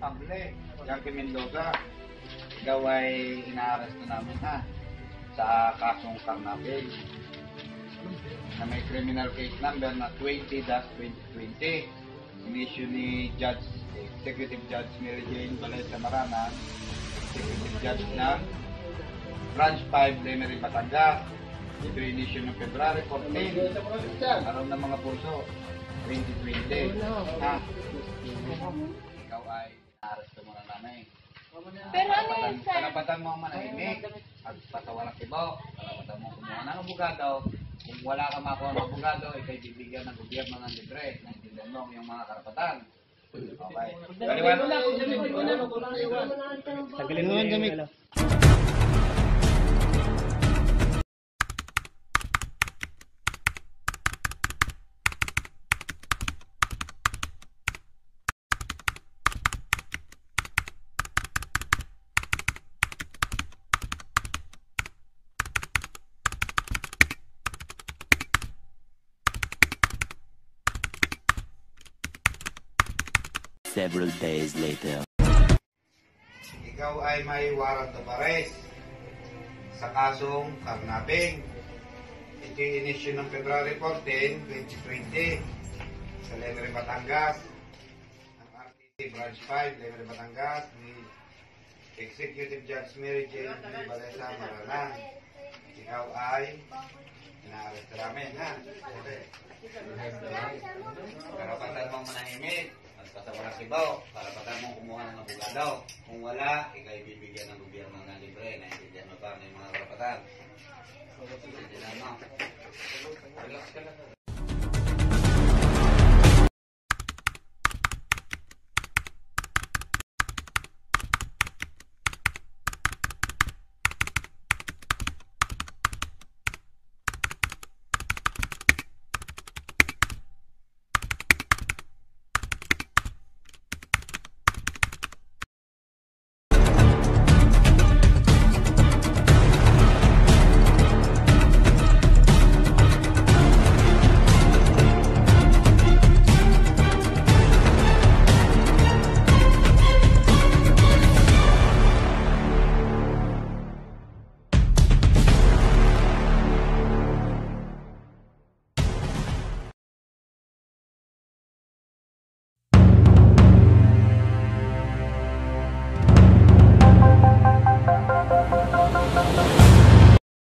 pambili. Jackie Mendoza, ikaw ay inaaresto namin ha? Sa kasong karnapil. Na may criminal case number na 20-2020 inisyu ni Judge Executive Judge Mary Jane Valesa Marana. Executive Judge ng Branch 5 Lemery Batangas ito inisyu ng February 14 araw ng mga puso 2020 ha? Ikaw ay inaaresto muna namin Pero ano yun, sir? Karapatan mo ang manahimik at patawalang kibo. Karapatan mo kumuha ng abogado. Kung wala ka makuha ng abogado, ikay bibigyan ng gobyerno ng libre. Naintindihan mo iyong mga karapatan. Okay. Paliwanag. Tagalin mo ang damit. Several days later. Ikaw ay may warrant of arrest sa kasong karnaping. Ito yung inisyu ng February 14, 2020 sa Lemery, Batangas. Ang RTC Branch 5, Lemery, Batangas ni Executive Judge Mary P. Balesa Maranan. Ikaw ay inaaresto namin, ha? Karapatan mong manahimik at patawalang sibaw. Karapatan mong kumuha ng abogado. Kung wala, ikay bibigyan ng gobyerno ng libre. Naintindihan mo ba iyong mga karapatan? Naintindihan mo? Relax ka lang.